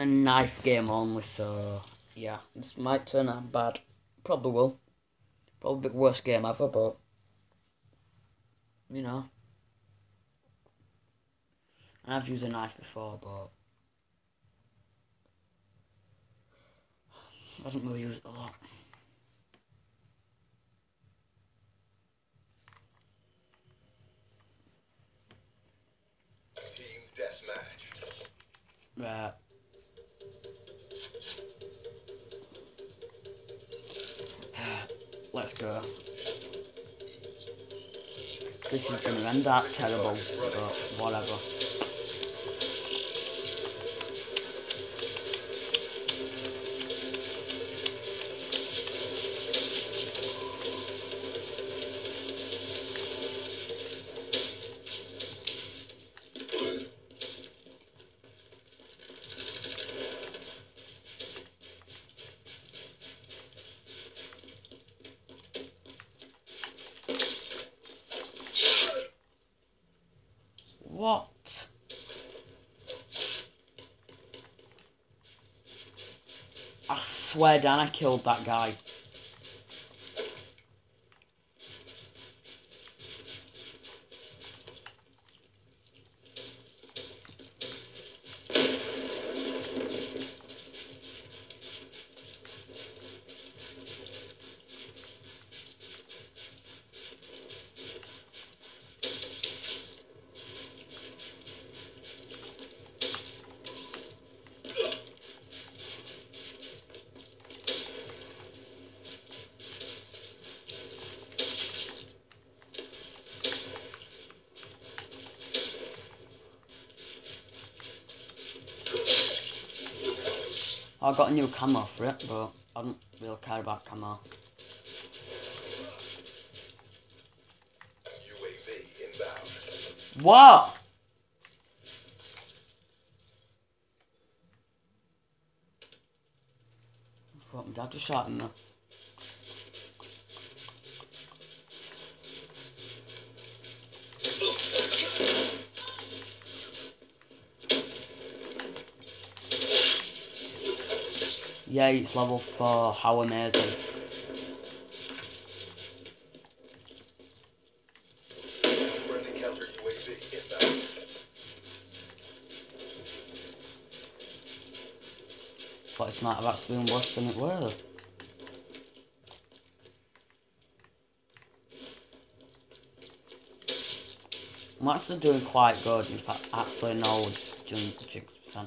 a knife game only, so yeah, this might turn out bad. Probably will. Probably the worst game ever, but you know. I've used a knife before, but I don't really use it a lot. This is gonna end that terrible, but whatever. I swear Dan, I killed that guy. I got a new camo for it, but I don't really care about camo. UAV inbound. What? I thought my dad just shot him there. Yay, it's level 4. How amazing. But it's not, that's been worse than it were. I'm actually doing quite good, in fact, absolutely no, it's doing 6%.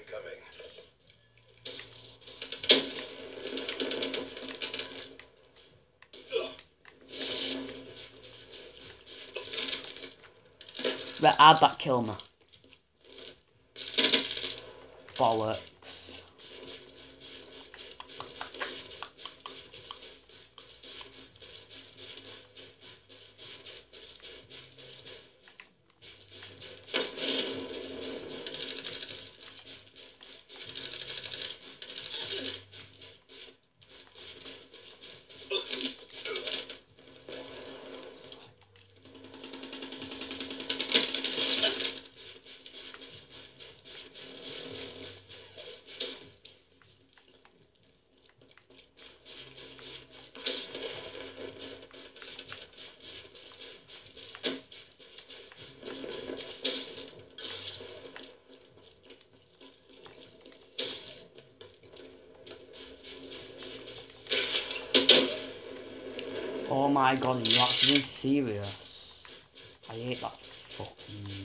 Add that kill me. Bollocks. My god, are you actually serious? I hate that fucking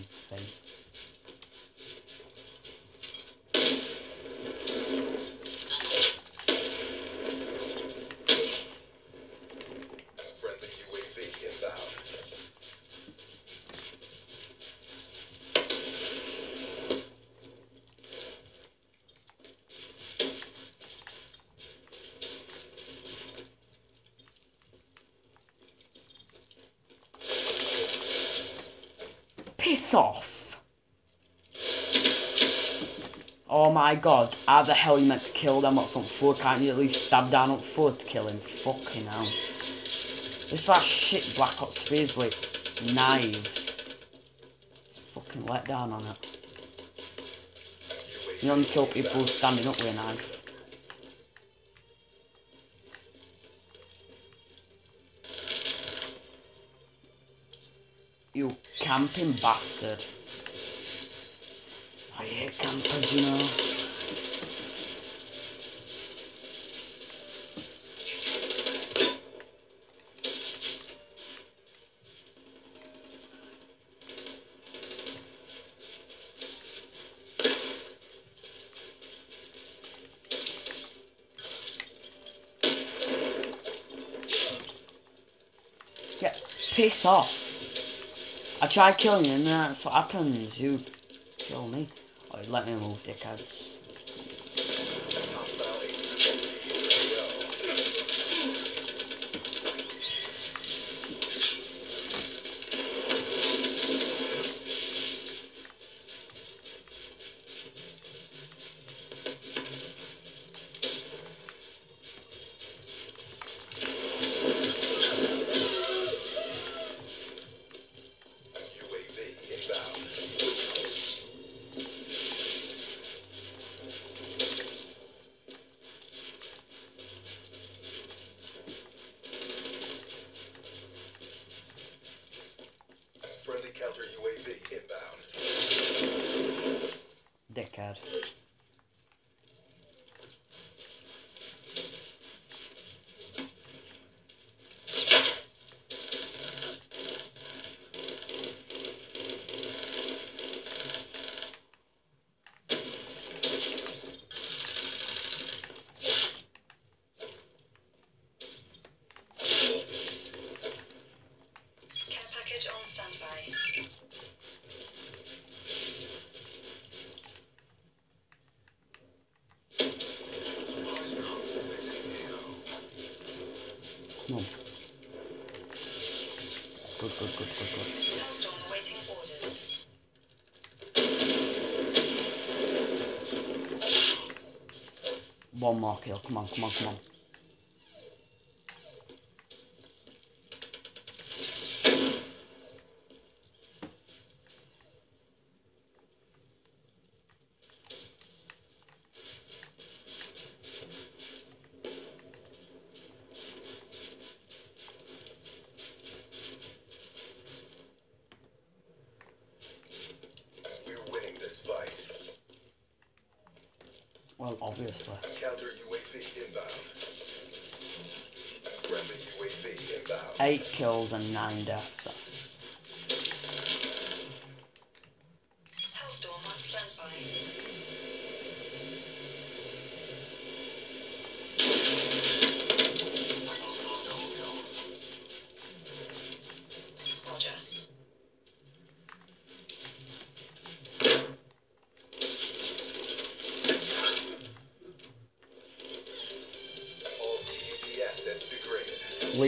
Piss off! Oh my god, how the hell you meant to kill them What's on foot? Can't you at least stab down up foot to kill him? Fucking hell. It's that shit Black Ops 3's with knives. It's fucking let down on it. You only kill people standing up with a knife. Camping bastard. I hate campers, you know. Yeah, piss off. I tried killing you and that's what happens. You kill me. Oh, let me move, dickheads. Dickhead. On. Good, good, good, good, good. One more kill. Come on, come on, come on. Well, obviously. Counter UAV inbound. Friendly UAV inbound. Eight kills and nine deaths.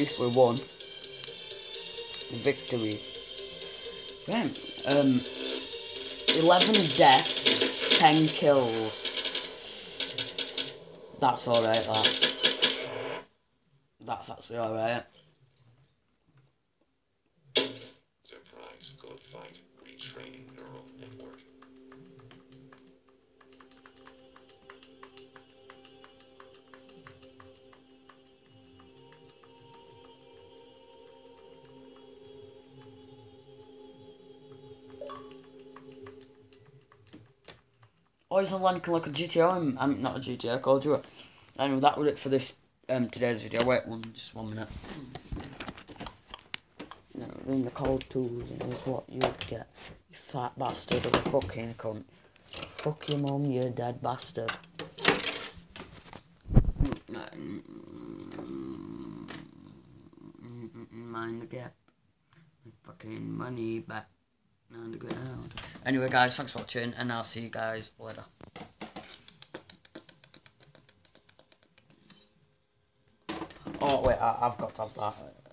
Least we won. Victory. Right. Um. Eleven deaths, ten kills. That's alright. That. That's actually alright. Surprise, good fight. Always on looking like a GTO. I'm, I'm not a GTO. I called you. Anyway, that was it for this um today's video. Wait one, just one minute. No, in the cold tools is what you get. You fat bastard of a fucking cunt. Fuck your mum, you dead bastard. Mind the gap. Fucking money back underground. Anyway, guys, thanks for watching, and I'll see you guys later. Oh wait, I, I've got to have that.